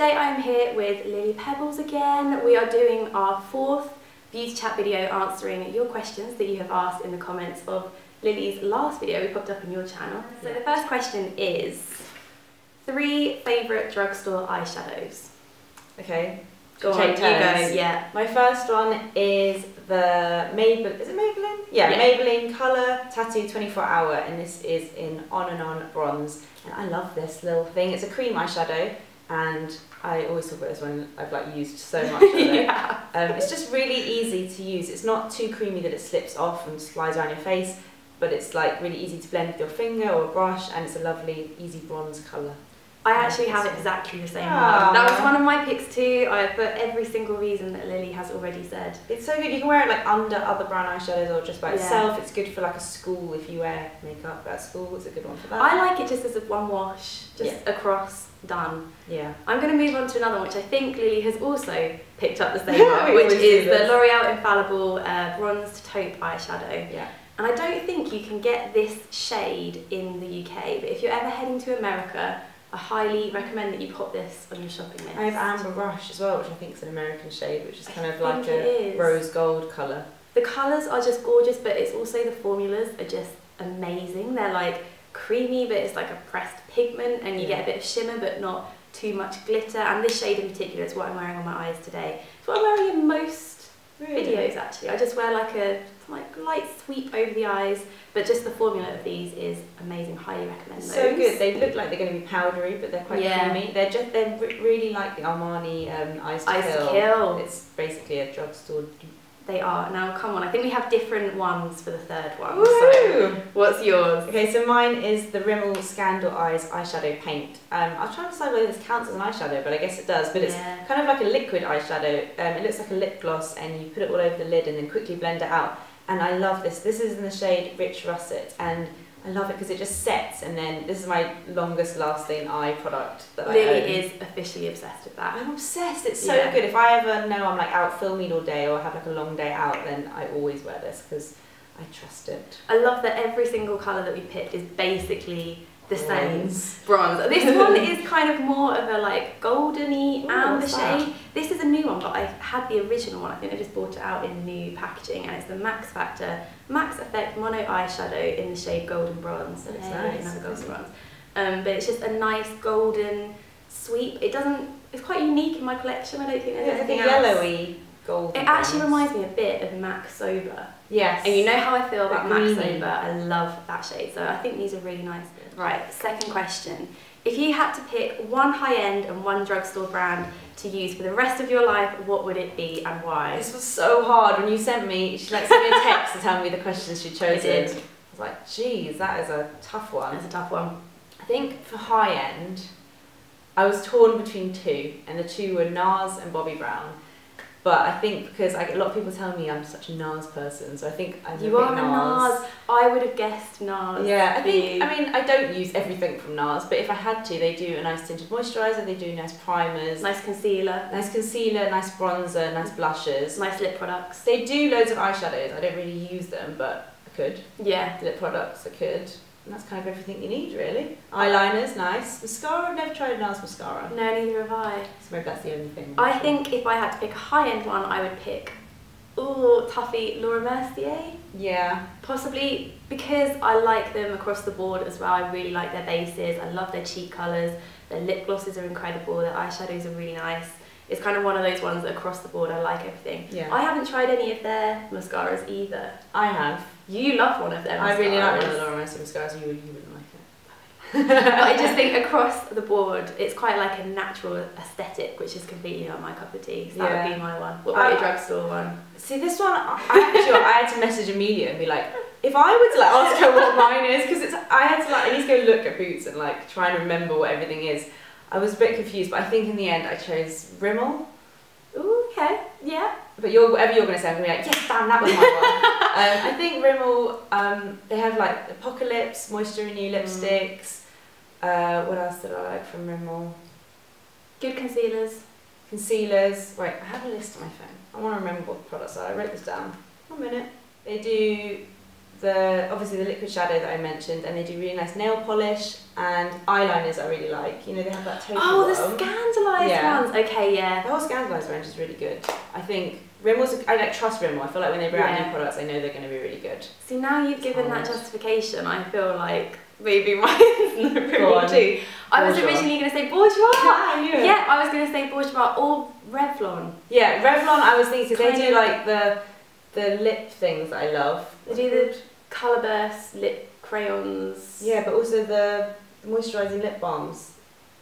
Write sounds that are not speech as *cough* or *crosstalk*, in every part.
today I'm here with Lily Pebbles again. We are doing our fourth beauty chat video answering your questions that you have asked in the comments of Lily's last video we popped up on your channel. So the first question is, three favourite drugstore eyeshadows? Okay. Go on, Take you go, yeah. My first one is the Maybelline. Is it Maybelline? Yeah, Yeah. Maybelline Colour Tattoo 24 Hour, and this is in On and On Bronze. And I love this little thing. It's a cream eyeshadow, and I always talk about this one. I've like used so *laughs* much of it. yeah. Um, it's just really easy to use. It's not too creamy that it slips off and slides around your face, but it's like really easy to blend with your finger or a brush, and it's a lovely, easy bronze colour. I actually have exactly the same one. That was one of my picks too. I put every single reason that Lily has already said. It's so good. You can wear it like under other brown eyeshadows or just by Yeah. itself. It's good for like a school if you wear makeup at school. It's a good one for that. I like it just as a one wash, just across, done. yeah. I'm going to move on to another one, which I think Lily has also picked up the *laughs* same one, which is the. L'Oreal Infallible uh, Bronzed Taupe Eyeshadow. Yeah. And I don't think you can get this shade in the UK, but if you're ever heading to America, I highly recommend that you pop this on your shopping list. I have Amber Rush as well, which I think is an American shade, which is I kind of like a rose gold colour. The colours are just gorgeous, but it's also the formulas are just amazing. They're like creamy, but it's like a pressed pigment, and you Yeah. get a bit of shimmer, but not too much glitter. And this shade in particular is what I'm wearing on my eyes today. It's what I'm wearing in most videos actually. I just wear like a like light sweep over the eyes, but just the formula of these is amazing. Highly recommend those. So good. They look like they're going to be powdery, but they're quite Yeah. creamy. They're just they're really like the Armani um, Eyes to to Kill. Kill. It's basically a drugstore. They are now. Come on, I think we have different ones for the third one. So, Woo! what's yours? Okay, so mine is the Rimmel Scandal Eyes eyeshadow paint. Um, I was trying to decide whether this counts as an eyeshadow, but I guess it does. But it's Yeah. kind of like a liquid eyeshadow. Um, it looks like a lip gloss, and you put it all over the lid and then quickly blend it out. And I love this. This is in the shade Rich Russet, and I love it because it just sets. And then this is my longest lasting eye product that I own. Lily is officially obsessed with that. I'm obsessed. It's so Yeah. good. If I ever know I'm like out filming all day or have like a long day out, then I always wear this because I trust it. I love that every single colour that we picked is basically the same. Bronze. Bronze. This *laughs* one is kind of more of a like goldeny Ooh, amber shade. This is a new one, but I had the original one. I think they just brought it out in new packaging, and it's the Max Factor Max Effect Mono Eyeshadow in the shade Golden Bronze. So it's Nice. another golden bronze. Um, but it's just a nice golden sweep. It doesn't. It's quite unique in my collection. I don't think there's It's anything else. yellowy gold. It actually reminds me a bit of MAC Sober. Yes. And you know how I feel about MAC. Sober. I love that shade. So I think these are really nice. Right, second question. If you had to pick one high-end and one drugstore brand to use for the rest of your life, what would it be and why? This was so hard when you sent me. She like sent me a text to tell me the questions she'd chosen. did. I was like, geez, that is a tough one. That's a tough one. I think for high end, I was torn between two, and the two were NARS and Bobbi Brown. But I think because a lot of people tell me I'm such a NARS person, so I think I'm You a are a NARS. I would have guessed NARS. Yeah, I think. you. I mean, I don't use everything from NARS, but if I had to, they do a nice tinted moisturizer. They do nice primers, Nice concealer, nice concealer, nice bronzer, nice blushes. nice lip products. They do loads of eyeshadows. I don't really use them, but I could. Yeah. Lip products, I could. And that's kind of everything you need, really. Eyeliners, nice. Mascara, I've never tried NARS mascara. No, neither have I. So maybe that's the only thing. I think if I had to pick a high-end one, I would pick, ooh, Tuffy Laura Mercier. Yeah. Possibly because I like them across the board as well. I really like their bases. I love their cheek colours. Their lip glosses are incredible. Their eyeshadows are really nice. It's kind of one of those ones that across the board I like everything. Yeah. I haven't tried any of their mascaras either. I have. You love one of them. I really like one of the Laura Mercier mascaras. You, you wouldn't like it. but I just *laughs* think across the board, it's quite like a natural aesthetic, which is completely not my cup of tea. So that Yeah. would be my one. What about I- your drugstore one? See, this one, I actually, I had to message Amelia and be like, if I were to like ask her what mine is, because it's, I had to like, I need to go look at Boots and like try and remember what everything is. I was a bit confused, but I think in the end I chose Rimmel. Ooh, okay, yeah. But you're, whatever you're going to say, I'm going to be like, yes, damn, that was my one. *laughs* um, I think Rimmel, um, they have like Apocalips, Moisture Renew lipsticks. Uh, what else did I like from Rimmel? Good concealers. Concealers. Wait, I have a list on my phone. I want to remember what the products are. I wrote this down. One minute. They do the obviously the liquid shadow that I mentioned, and they do really nice nail polish and eyeliners. I really like. You know, they have that total Oh, the one. Scandal Eyes Yeah. ones. Okay, yeah. The whole Scandal Eyes range is really good. I think Rimmel's. I like trust Rimmel. I feel like when they bring out Yeah. new products, I know they're going to be really good. See, now you've given that justification, I feel like maybe *laughs* mine's not Go too. I was originally going to say Bourjois. Ah, yeah. Yeah, I was going to say Bourjois or Revlon. Yeah, Revlon. I was thinking they do like the the lip things that I love. They do the colour burst lip crayons. Yeah, but also the moisturising lip balms.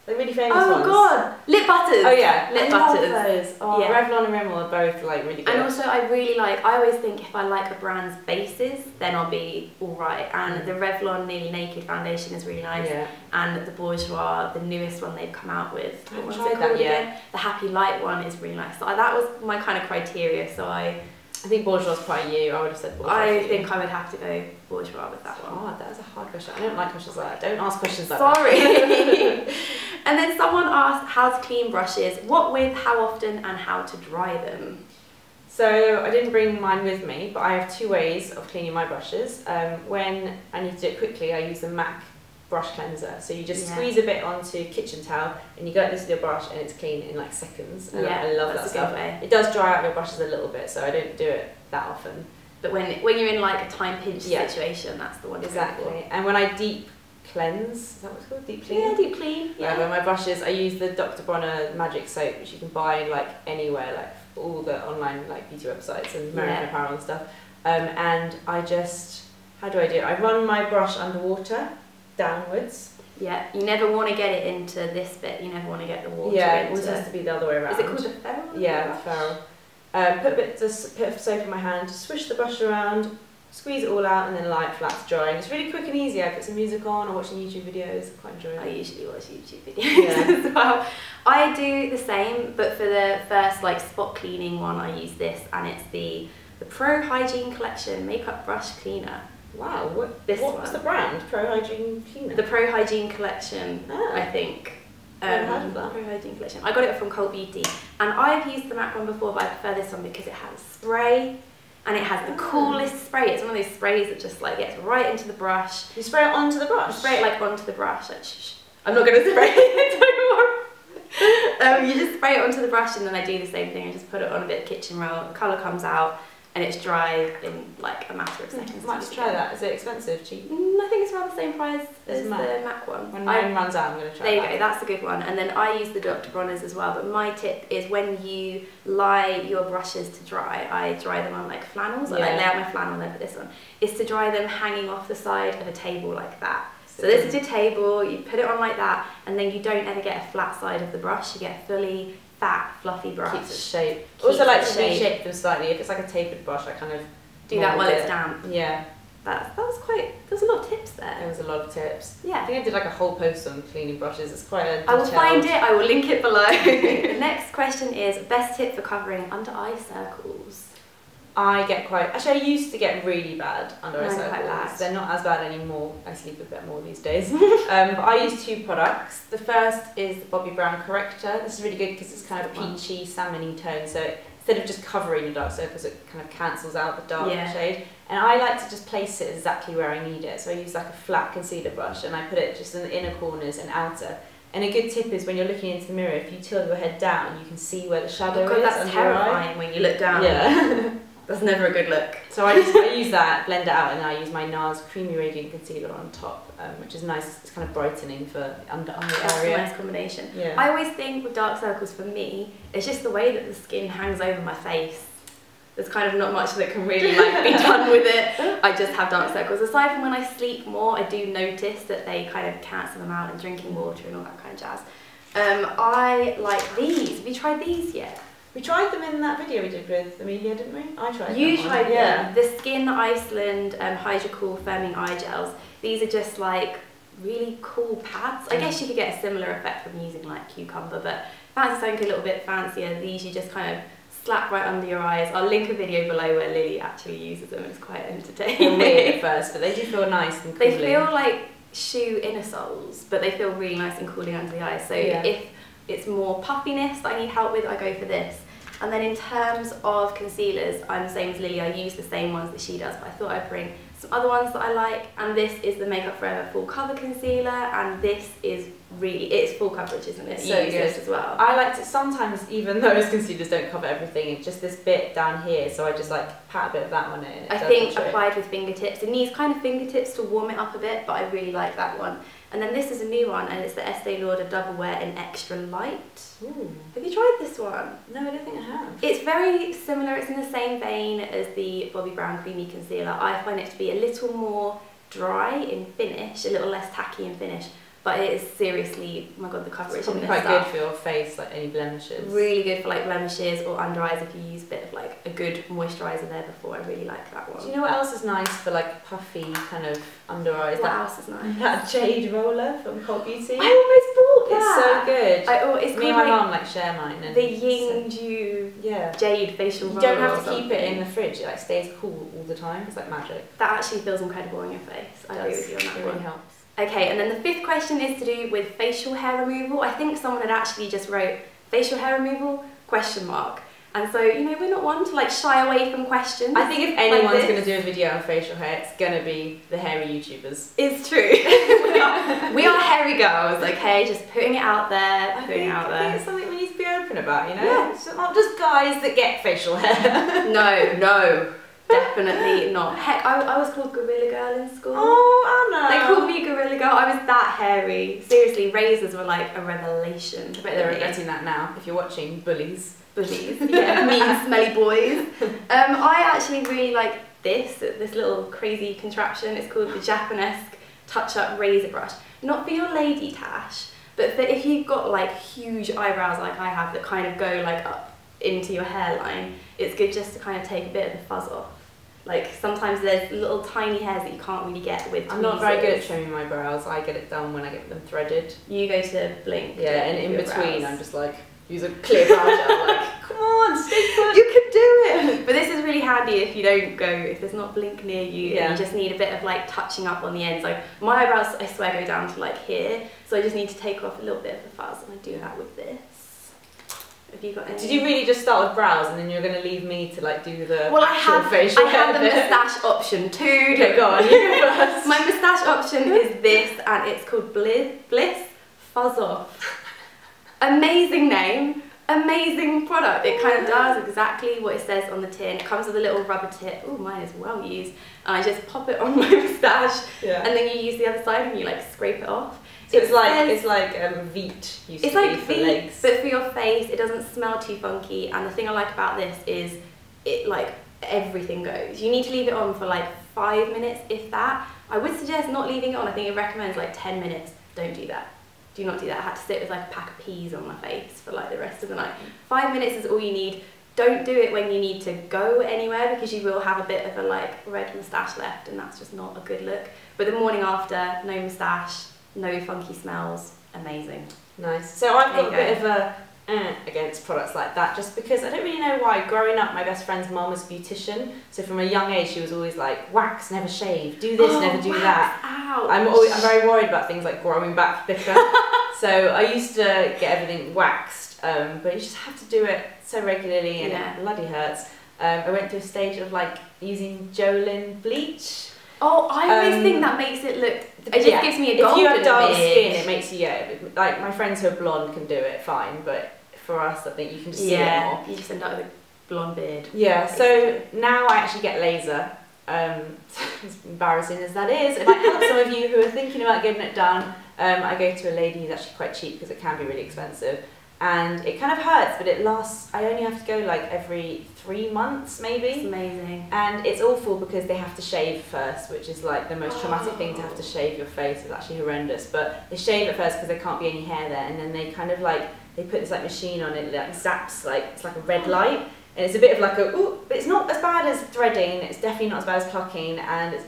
They're really famous Oh ones. god, lip butters. Oh yeah, lip I love butters. those. Oh, Yeah. Revlon and Rimmel are both like really good. And also, I really like. I always think if I like a brand's bases, then I'll be all right. And Mm. the Revlon Nearly Naked foundation is really nice. yeah. And the Bourjois, the newest one they've come out with. What was tried it that called yet. again? The Happy Light one is really nice. So I, that was my kind of criteria. So I, I think Bourjois quite you. I would have said Bourjois. I think I would have to go Bourjois with that That's one. hard. That is a hard question. I don't like questions like that. Don't ask questions like Sorry. that. Sorry. *laughs* *laughs* and then someone asked how to clean brushes, what with, how often, and how to dry them. So I didn't bring mine with me, but I have two ways of cleaning my brushes. Um, when I need to do it quickly, I use the MAC brush cleanser. So you just Yeah. squeeze a bit onto kitchen towel and you go like this with your brush and it's clean in like seconds. And Yeah, I love that stuff. It does dry out your brushes a little bit, so I don't do it that often. But when when you're in like a time pinch Yeah. situation, that's the one Exactly. And when I deep cleanse, is that what it's called? Deep clean? Yeah, deep clean. Yeah, Yeah. with my brushes, I use the Dr. Bronner Magic Soap, which you can buy like anywhere, like all the online like beauty websites and American Yeah. Apparel and stuff. Um, and I just, how do I do it? I run my brush underwater, downwards. Yeah, you never want to get it into this bit. You never want to get the water yeah, it always has to be the other way around. Is it called the ferrule? Yeah, ferrule. Um, put a bit, of soap in my hand, swish the brush around, squeeze it all out, and then lie it flat to dry. And it's really quick and easy. I put some music on or watching YouTube videos. I quite enjoy it. I usually watch YouTube videos Yeah. *laughs* as well. I do the same, but for the first like spot cleaning one, I use this, and it's the the Pro Hygiene Collection Makeup Brush Cleaner. Wow, what, This what's one. the brand? Pro Hygiene Cleaner? The Pro Hygiene Collection, Ah. I think. Um, Never heard of that. Pro Hygiene Collection. I got it from Cult Beauty, and I've used the MAC one before, but I prefer this one because it has spray, and it has the Ah. coolest spray. It's one of those sprays that just like gets right into the brush. You spray it onto the brush? You spray it like onto the brush. Like, shh, shh. I'm not gonna *laughs* spray it. Don't worry. Um, you just spray it onto the brush, and then I do the same thing. I just put it on a bit of kitchen roll. The colour comes out, and it's dry in like a matter of seconds. Might have to try that. Is it expensive? Cheap? Mm, I think it's around the same price As as MAC. the MAC one. When I- mine runs out, I'm going to try there you that. go, that's a good one. And then I use the Dr. Bronner's as well. But my tip is when you lie your brushes to dry, I dry them on like flannels. I like Yeah. lay out my flannel over this one. Is to dry them hanging off the side of a table like that. So this is your table, you put it on like that, and then you don't ever get a flat side of the brush. You get a fully fat, fluffy brush. Keeps its shape. Keeps also, like to shape. reshape them slightly. If it's like a tapered brush, I kind of Do that while mould it's damp. Yeah, That, that was quite, there's a lot of tips there there. was a lot of tips. Yeah. I think I did like a whole post on cleaning brushes. It's quite a I will find it, I will link it below. *laughs* the next question is best tip for covering under eye circles. I get quite. Actually, I used to get really bad under eye circles. They're not as bad anymore. I sleep a bit more these days. *laughs* um, but I use two products. The first is the Bobbi Brown Corrector. This is really good because it's kind of one. peachy, salmony tone. So instead of just covering the dark circles, it kind of cancels out the dark Yeah. shade. And I like to just place it exactly where I need it. So I use like a flat concealer brush and I put it just in the inner corners and outer. And a good tip is when you're looking into the mirror, if you tilt your head down, you can see where the shadow Oh God, is that's under your eye. terrifying when you look down. Yeah. *laughs* That's never a good look. So I just I use that, blend it out, and then I use my NARS Creamy Radiant Concealer on top, um, which is nice. It's kind of brightening for the under eye That's a nice combination. Yeah. I always think with dark circles for me, it's just the way that the skin hangs over my face. There's kind of not much that can really like be *laughs* done with it. I just have dark circles. Aside from when I sleep more, I do notice that they kind of cancel them out and drinking water and all that kind of jazz. Um, I like these. Have you tried these yet? We tried them in that video we did with Amelia, didn't we? I tried. You one. tried yeah. them. The Skyn Iceland um, Hydrocool Firming Eye Gels. These are just like really cool pads. I guess you could get a similar effect from using like cucumber, but fancy something a little bit fancier. These you just kind of slap right under your eyes. I'll link a video below where Lily actually uses them. It's quite entertaining. weird at *laughs* first, but they do feel nice and They feel like shoe inner soles, but they feel really nice and cooling under the eyes. So Yeah. if it's more puffiness that I need help with, I go for this. And then in terms of concealers, I'm the same as Lily. I use the same ones that she does, but I thought I'd bring some other ones that I like, and this is the Makeup Forever Full Cover Concealer, and this is really, it's full coverage, isn't it? So you use good. this as well. I like to sometimes, even though those concealers don't cover everything, it's just this bit down here, so I just like pat a bit of that on it. and it I think applied with fingertips. It needs kind of fingertips to warm it up a bit, but I really like that one. And then this is a new one, and it's the Estee Lauder Double Wear in Extra Light. Ooh. Have you tried this one? No, I don't think I have. It's very similar, it's in the same vein as the Bobbi Brown Creamy Concealer. I find it to be a little more dry in finish, a little less tacky in finish, but it is seriously, oh my god, the coverage It's probably quite good for your face, like any blemishes. Really good for like blemishes or under eyes if you use a bit of like a good moisturiser there before. I really like that one. Do you know what else is nice for like puffy kind of under eyes? what That, else is nice? *laughs* that jade roller from Cult Beauty. I almost bought that. It's so good. I, oh, it's Me and my like mum like share mine. And the Ying Ju so- yeah. Jade Facial roller. You don't have to keep it in the fridge. It like stays cool all the time. It's like magic. That actually feels incredible on your face. I agree with you on that It one. really helps. Okay, and then the fifth question is to do with facial hair removal. I think someone had actually just wrote facial hair removal question mark. And so, you know, we're not one to like shy away from questions. I think if anyone's this. going to do a video on facial hair, it's going to be the hairy YouTubers. it's true. *laughs* *laughs* we, are, we are hairy girls, okay? Just putting it out there, I putting think, it out I think there. it's something we need to be open about, you know? Yeah. It's not just guys that get facial hair. No, no, *laughs* definitely not. Heck, I, I was called Gorilla Girl in school. oh, Anna. They called me Gorilla Girl. I was that hairy. Seriously, razors were like a revelation. I bet they're regretting that now. If you're watching Bullies. bullies. Yeah, mean, *laughs* smelly boys. Um, I actually really like this, this little crazy contraption. It's called the Japonesque Touch Up Razor Brush. Not for your lady tash, but for if you've got like huge eyebrows like I have that kind of go like up into your hairline, it's good just to kind of take a bit of the fuzz off. Like sometimes there's little tiny hairs that you can't really get with I'm not very good at trimming my brows. I get it done when I get them threaded. You go to Blink. Yeah, and in between, brows. I'm just like, use a clear gel. like, *laughs* come on, stay put. You can do it. But this is really handy if you don't go, if there's not blink near you, Yeah. and you just need a bit of like touching up on the ends. Like my eyebrows, I swear, go down to like here, so I just need to take off a little bit of the fuzz, and I do that with this. Have you got any? Did you really just start with brows and then you're going to leave me to like do the Well, I have, facial I have the moustache option too. Okay, go on, you first. *laughs* My moustache option is this, and it's called Bliss, Bliss Fuzz Off. Amazing name, amazing product. It kind of does exactly what it says on the tin. It comes with a little rubber tip. Oh, mine is well used. And I just pop it on *laughs* my moustache, Yeah. and then you use the other side and you like scrape it off. So it's It like says- it's like um, Veet used It's to like be for Veet, legs. but for your face, it doesn't smell too funky. And the thing I like about this is it like everything goes. You need to leave it on for like five minutes, if that. I would suggest not leaving it on. I think it recommends like 10 minutes. Don't do that. Do not do that. I had to sit with like a pack of peas on my face for like the rest of the night. Five minutes is all you need. Don't do it when you need to go anywhere because you will have a bit of a like red moustache left and that's just not a good look. But the morning after, no moustache, no funky smells, amazing. Nice. So I've got a you bit of a eh, against products like that just because I don't really know why. Growing up, my best friend's mum was a beautician, so from a young age she was always like, wax, never shave, do this, Oh, never do wax, that. Ouch. I'm always, I'm very worried about things like growing back thicker. *laughs* so I used to get everything waxed, um, but you just have to do it so regularly and Yeah. it bloody hurts. Um, I went through a stage of like using Jolen bleach. Oh, I always Um, think that makes it look. It just yeah. gives me a If you have dark beard. skin, it makes you yeah. Like my friends who are blonde can do it fine, but for us, I think you can just see it more. yeah, you just end up with a blonde beard. Yeah, so now I actually get laser. Um, *laughs* as embarrassing as that is, it might help some of you who are thinking about getting it done. Um, I go to a lady who's actually quite cheap because it can be really expensive. And it kind of hurts, but it lasts. I only have to go like every three months, It's maybe. amazing. And it's awful because they have to shave first, which is like the most traumatic thing to have to oh. shave your face. It's actually horrendous. But they shave it first because there can't be any hair there, and then they kind of like they put this like machine on it, like zaps like it's like a red oh. light, and it's a bit of like a ooh, but it's not as bad as threading. It's definitely not as bad as plucking, and it's,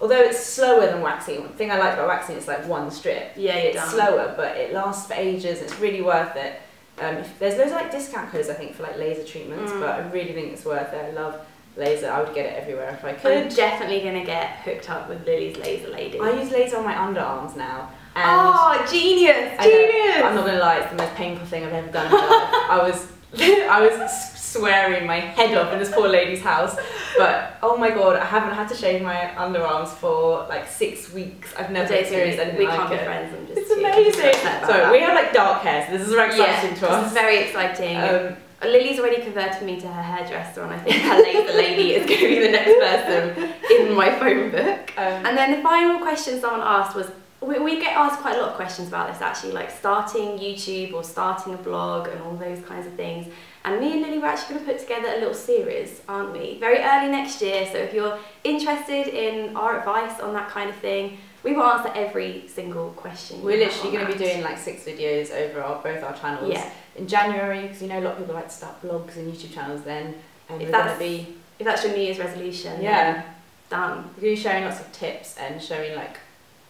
although it's slower than waxing. One thing I like about waxing is like one strip. Yeah, It's done. slower, but it lasts for ages. It's really worth it. Um, if, there's loads of like discount codes I think for like laser treatments, Mm. but I really think it's worth it. I love laser. I would get it everywhere if I I'm could. definitely gonna get hooked up with Lily's laser lady. I use laser on my underarms now, and oh, genius! Genius! I'm not gonna lie, it's the most painful thing I've ever done in my life. I was, *laughs* I was swearing my head off in this poor lady's house. But oh my god, I haven't had to shave my underarms for like six weeks. I've never experienced anything we like can't be friends. I'm just It's amazing. just upset about So that. we have like dark hair, so this is very exciting yeah, to This us. is very exciting. Um, Lily's already converted me to her hairdresser, and I think her laser lady is going to be the next person in my phone book. *laughs* um, And then the final question someone asked was we, we get asked quite a lot of questions about this actually, like starting YouTube or starting a blog and all those kinds of things. And me and Lily were actually going to put together a little series, aren't we? Very early next year. So if you're interested in our advice on that kind of thing, we will answer every single question. we're literally going to be doing like six videos over our, both our channels Yeah. in January because you know a lot of people like to start blogs and YouTube channels then. And If that's- be If that's your New Year's resolution, yeah. done. We're going to be sharing lots of tips and showing like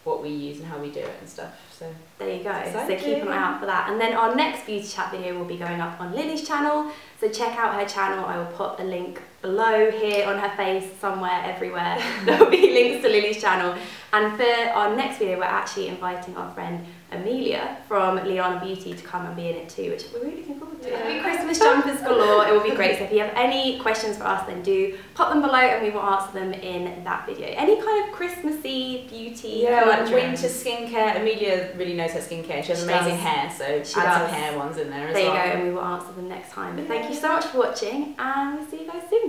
what we use and how we do it and stuff. So There you go. So keep an eye out for that. And then our next beauty chat video will be going up on Lily's channel. So check out her channel. I will pop a link below here on her face, somewhere, everywhere. *laughs* there will be links to Lily's channel. And for our next video, we're actually inviting our friend Amelia from Liana Beauty to come and be in it too, which we're really looking forward to. It'll be Christmas *laughs* jumpers galore. It will be great. So if you have any questions for us, then do pop them below and we will answer them in that video. Any kind of Christmassy beauty yeah, like conundrum? winter skincare. Amelia really knows her skincare. She has She amazing does. hair, so She add some does. hair ones in there as well. There you go, well. and we will answer them next time. But thank you so much for watching, and we'll see you guys soon.